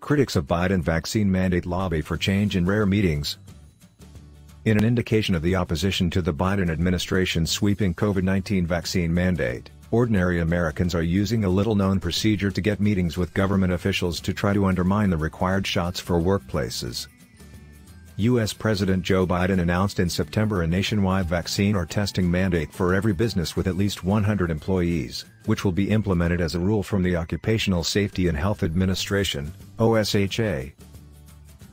Critics of Biden vaccine mandate lobby for change in rare meetings. In an indication of the opposition to the Biden administration's sweeping COVID-19 vaccine mandate, ordinary Americans are using a little-known procedure to get meetings with government officials to try to undermine the required shots for workplaces. U.S. President Joe Biden announced in September a nationwide vaccine or testing mandate for every business with at least 100 employees, which will be implemented as a rule from the Occupational Safety and Health Administration, OSHA.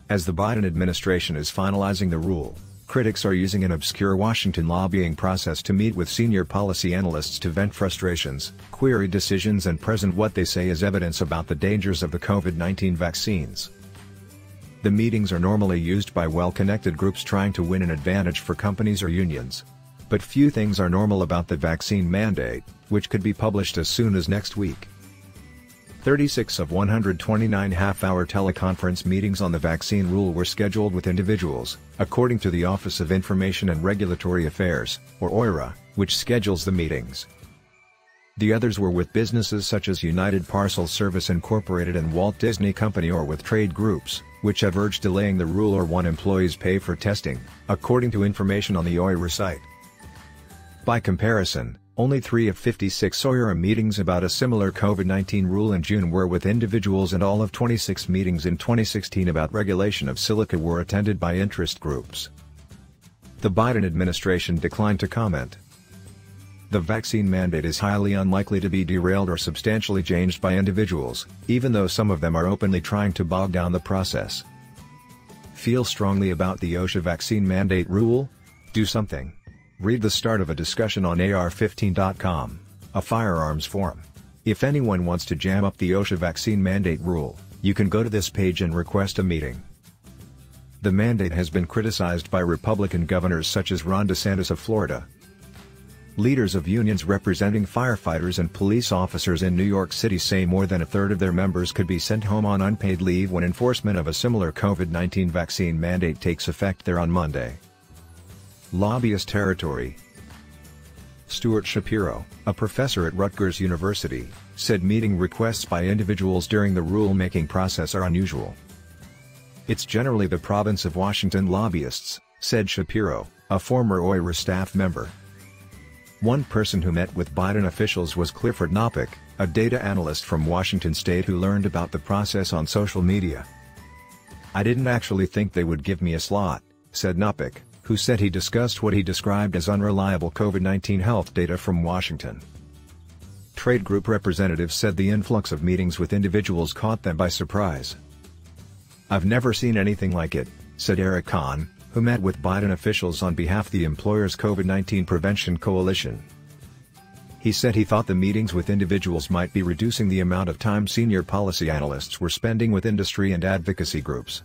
As the Biden administration is finalizing the rule, critics are using an obscure Washington lobbying process to meet with senior policy analysts to vent frustrations, query decisions and present what they say is evidence about the dangers of the COVID-19 vaccines. The meetings are normally used by well-connected groups trying to win an advantage for companies or unions. But few things are normal about the vaccine mandate, which could be published as soon as next week. 36 of 129 half-hour teleconference meetings on the vaccine rule were scheduled with individuals, according to the Office of Information and Regulatory Affairs, or OIRA, which schedules the meetings. The others were with businesses such as United Parcel Service Incorporated and Walt Disney Company or with trade groups, which have urged delaying the rule or want employees pay for testing, according to information on the OIRA site. By comparison, only 3 of 56 OIRA meetings about a similar COVID-19 rule in June were with individuals and all of 26 meetings in 2016 about regulation of silica were attended by interest groups. The Biden administration declined to comment. The vaccine mandate is highly unlikely to be derailed or substantially changed by individuals, even though some of them are openly trying to bog down the process. Feel strongly about the OSHA vaccine mandate rule? Do something. Read the start of a discussion on AR15.com, a firearms forum. If anyone wants to jam up the OSHA vaccine mandate rule, you can go to this page and request a meeting. The mandate has been criticized by Republican governors such as Ron DeSantis of Florida, Leaders of unions representing firefighters and police officers in New York City say more than a third of their members could be sent home on unpaid leave when enforcement of a similar COVID-19 vaccine mandate takes effect there on Monday. Lobbyist territory Stuart Shapiro, a professor at Rutgers University, said meeting requests by individuals during the rule-making process are unusual. It's generally the province of Washington lobbyists, said Shapiro, a former OIRA staff member. One person who met with Biden officials was Clifford Knoppek, a data analyst from Washington state who learned about the process on social media. I didn't actually think they would give me a slot, said Knoppek, who said he discussed what he described as unreliable COVID-19 health data from Washington. Trade group representatives said the influx of meetings with individuals caught them by surprise. I've never seen anything like it, said Eric Conn, who met with Biden officials on behalf of the employer's COVID-19 Prevention Coalition. He said he thought the meetings with individuals might be reducing the amount of time senior policy analysts were spending with industry and advocacy groups.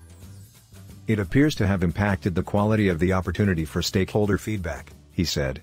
It appears to have impacted the quality of the opportunity for stakeholder feedback, he said.